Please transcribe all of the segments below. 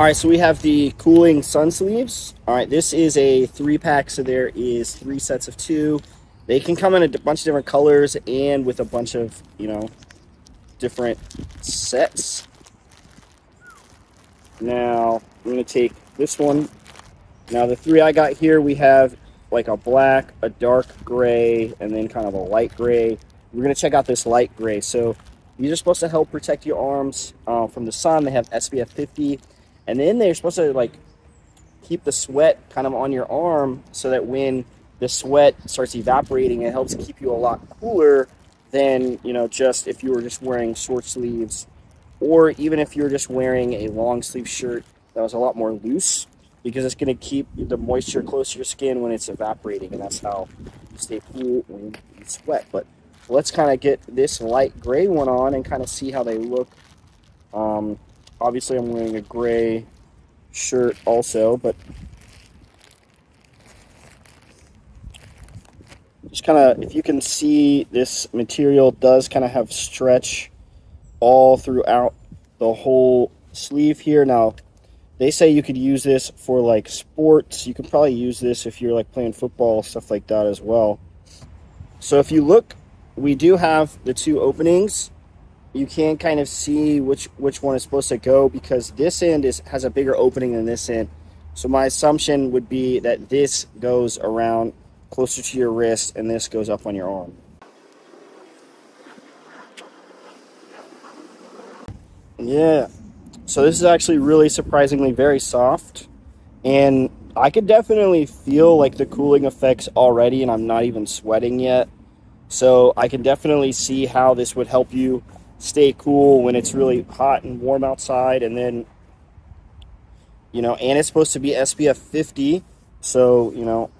All right, so we have the cooling sun sleeves. All right, this is a three pack, so there is three sets of two. They can come in a bunch of different colors and with a bunch of, you know, different sets. Now, I'm to take this one. Now, the three I got here, we have like a black, a dark gray, and then kind of a light gray. We're going to check out this light gray. So these are supposed to help protect your arms uh, from the sun. They have SPF 50. And then they're supposed to like keep the sweat kind of on your arm so that when the sweat starts evaporating, it helps keep you a lot cooler than, you know, just if you were just wearing short sleeves. Or even if you're just wearing a long sleeve shirt that was a lot more loose because it's going to keep the moisture close to your skin when it's evaporating and that's how you stay cool when you sweat. But let's kind of get this light gray one on and kind of see how they look um, obviously I'm wearing a gray shirt also but just kind of if you can see this material does kind of have stretch all throughout the whole sleeve here. Now, they say you could use this for like sports. You can probably use this if you're like playing football, stuff like that as well. So if you look, we do have the two openings. You can kind of see which which one is supposed to go because this end is has a bigger opening than this end. So my assumption would be that this goes around closer to your wrist and this goes up on your arm. Yeah. So this is actually really surprisingly very soft. And I could definitely feel like the cooling effects already and I'm not even sweating yet. So I can definitely see how this would help you stay cool when it's really hot and warm outside. And then, you know, and it's supposed to be SPF 50. So, you know,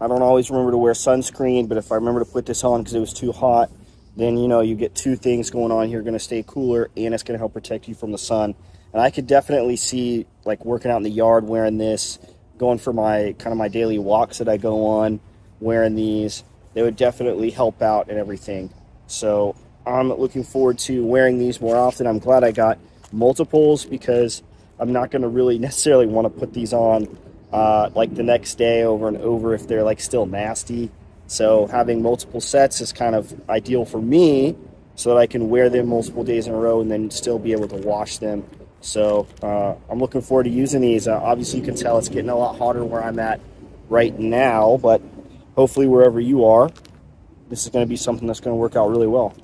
I don't always remember to wear sunscreen, but if I remember to put this on because it was too hot, then you know you get two things going on here going to stay cooler and it's going to help protect you from the sun and i could definitely see like working out in the yard wearing this going for my kind of my daily walks that i go on wearing these they would definitely help out and everything so i'm looking forward to wearing these more often i'm glad i got multiples because i'm not going to really necessarily want to put these on uh, like the next day over and over if they're like still nasty so having multiple sets is kind of ideal for me so that I can wear them multiple days in a row and then still be able to wash them. So uh, I'm looking forward to using these. Uh, obviously, you can tell it's getting a lot hotter where I'm at right now, but hopefully wherever you are, this is going to be something that's going to work out really well.